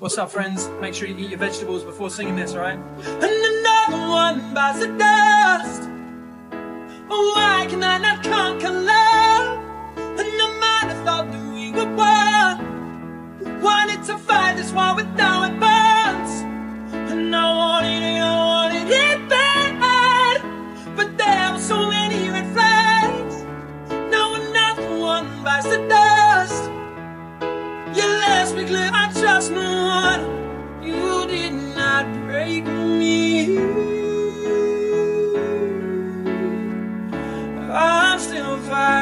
What's up, friends? Make sure you eat your vegetables before singing this, alright? And another one bites the dust. Why can I not conquer love? And I might have thought that we were one. Wanted to fight this war without weapons. And I wanted it, I wanted it bad. But there were so many red flags. No, another one bites the dust. You last me clear, I just moved breaking. I'm still fighting.